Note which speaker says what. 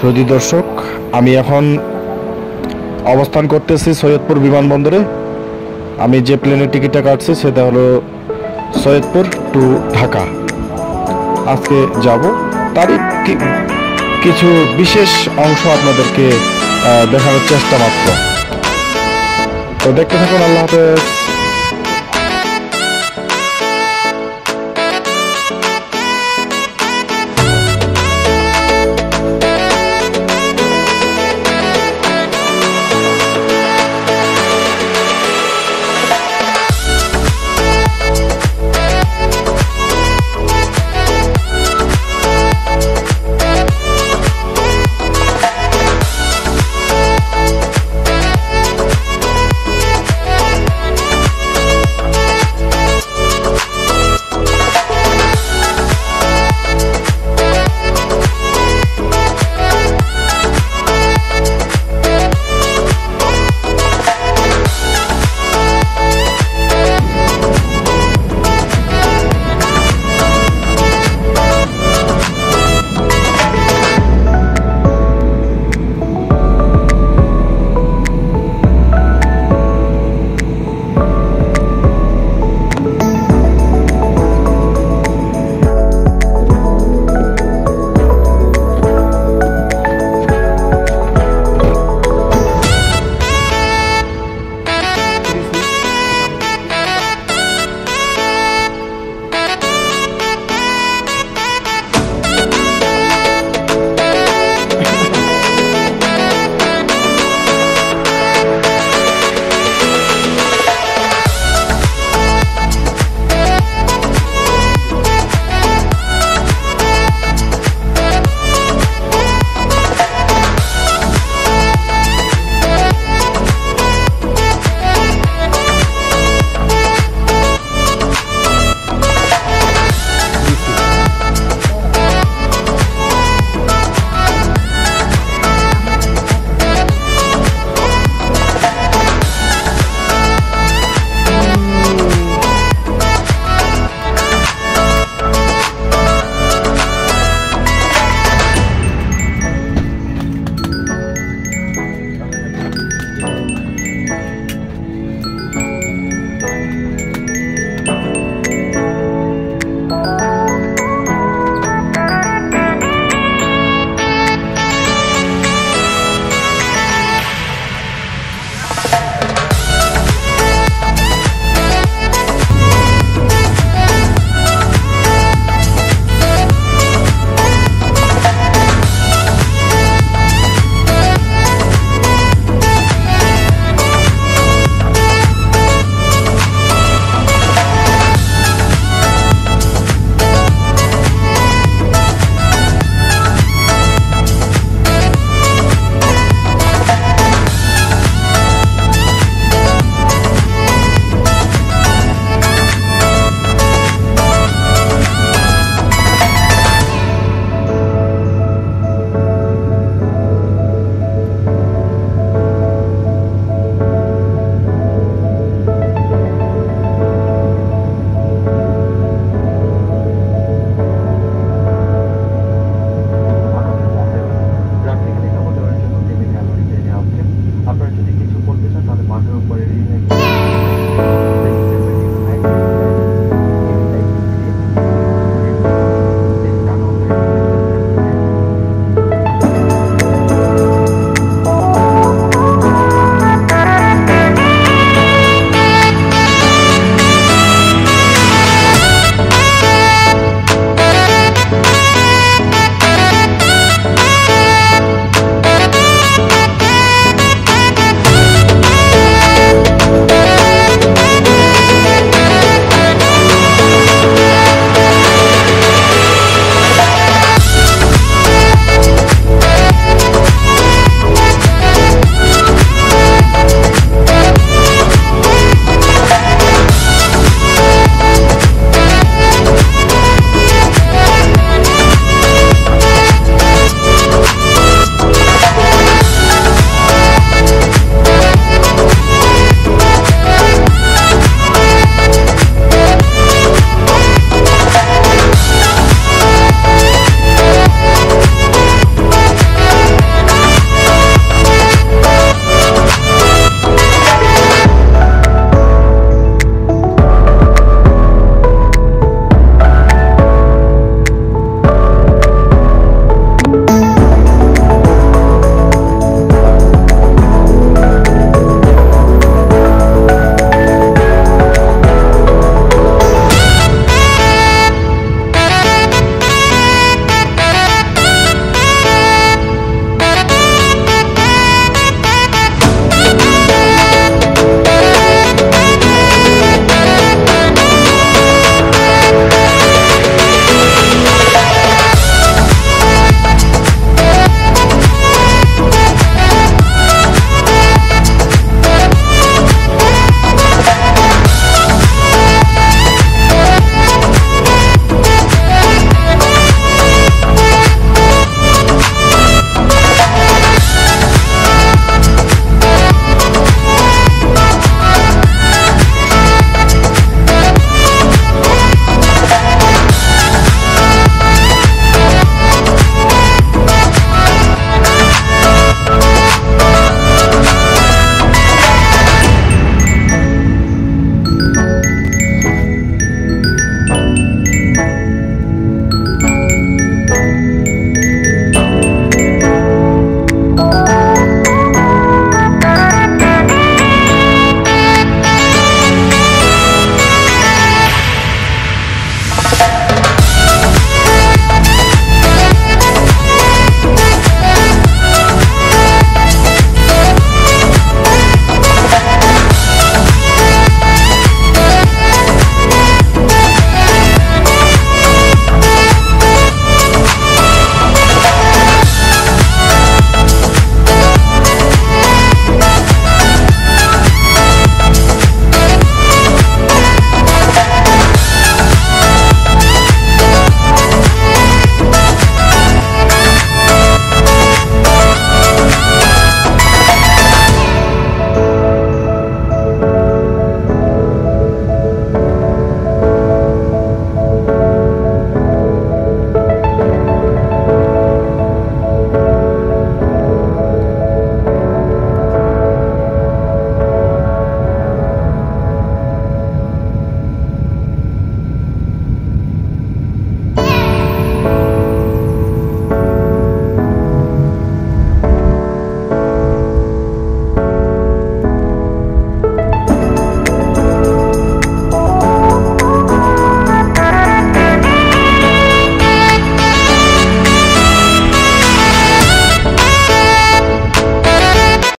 Speaker 1: সুদী দর্শক, আমি এখন অবস্থান করতেছি সৈয়দপুর বিমানবন্দরে। আমি যে প্লেনের টিকিটটা কাটছি সেটা হলো সৈয়দপুর টু ঢাকা। আজকে যাব। তারই কি- কিছু বিশেষ অংশ আপনাদেরকে দেখানোর চেষ্টা মাত্র। তো দেখতে থাকুন, আল্লাহ হাফেজ।